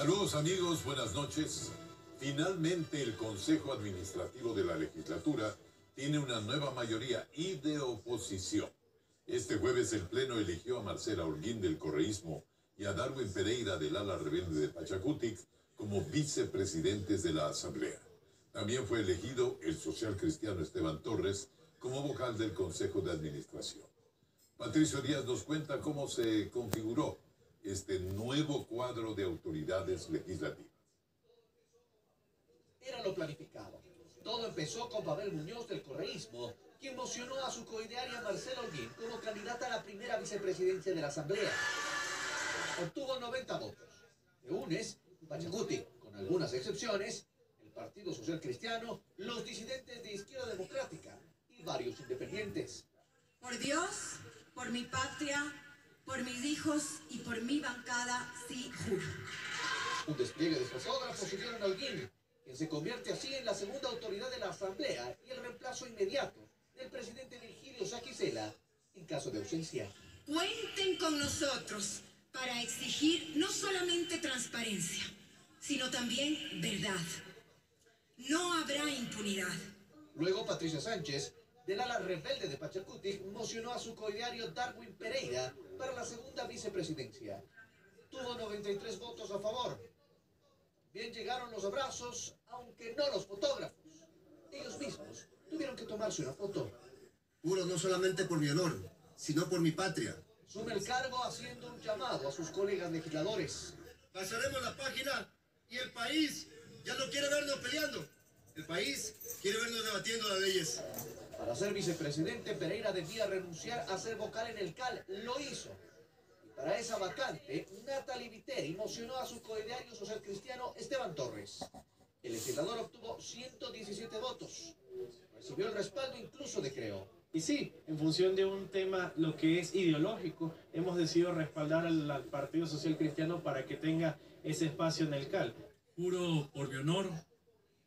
Saludos amigos, buenas noches. Finalmente el Consejo Administrativo de la Legislatura tiene una nueva mayoría y de oposición. Este jueves el Pleno eligió a Marcela Holguín del Correísmo y a Darwin Pereira del ala rebelde de Pachacutic como vicepresidentes de la Asamblea. También fue elegido el social cristiano Esteban Torres como vocal del Consejo de Administración. Patricio Díaz nos cuenta cómo se configuró este nuevo cuadro de autoridades legislativas. Era lo planificado. Todo empezó con Pavel Muñoz del correísmo, quien mocionó a su coidearia Marcela Holguín como candidata a la primera vicepresidencia de la Asamblea. Obtuvo 90 votos. De UNES, Pachacuti, con algunas excepciones, el Partido Social Cristiano, los disidentes de Izquierda Democrática y varios independientes. Por Dios, por mi patria, por mis hijos y por mi bancada, sí juro. Un despliegue de fotógrafos siguieron a Holguín, quien se convierte así en la segunda autoridad de la Asamblea y el reemplazo inmediato del presidente Virgilio Saquicela en caso de ausencia. Cuenten con nosotros para exigir no solamente transparencia, sino también verdad. No habrá impunidad. Luego Patricia Sánchez, del ala rebelde de Pachacuti, mocionó a su coideario Darwin Pereira para la segunda vicepresidencia. Tuvo 93 votos a favor. Bien llegaron los abrazos, aunque no los fotógrafos. Ellos mismos tuvieron que tomarse una foto. Juro no solamente por mi honor, sino por mi patria. Sume el cargo haciendo un llamado a sus colegas legisladores. Pasaremos la página y el país ya no quiere vernos peleando. El país quiere vernos debatiendo las leyes. Para ser vicepresidente, Pereira debía renunciar a ser vocal en el CAL. Lo hizo. Y para esa vacante, Natalie Viteri mocionó a su coideario social cristiano Esteban Torres. El legislador obtuvo 117 votos. Recibió el respaldo incluso de Creo. Y sí, en función de un tema, lo que es ideológico, hemos decidido respaldar al, al Partido Social Cristiano para que tenga ese espacio en el CAL. Juro por mi honor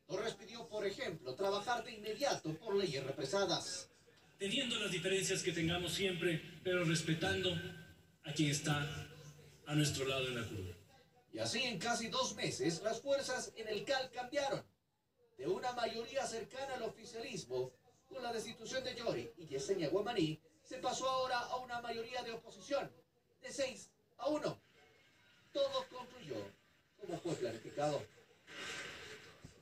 Torres pidió, por ejemplo, trabajar de inmediato por leyes represadas. teniendo las diferencias que tengamos siempre, pero respetando a quien está a nuestro lado en la curva. Y así en casi dos meses las fuerzas en el CAL cambiaron. De una mayoría cercana al oficialismo, con la destitución de Yori y Yesenia Guamaní, se pasó ahora a una mayoría de oposición, de 6 a 1. Todo concluyó como fue planificado.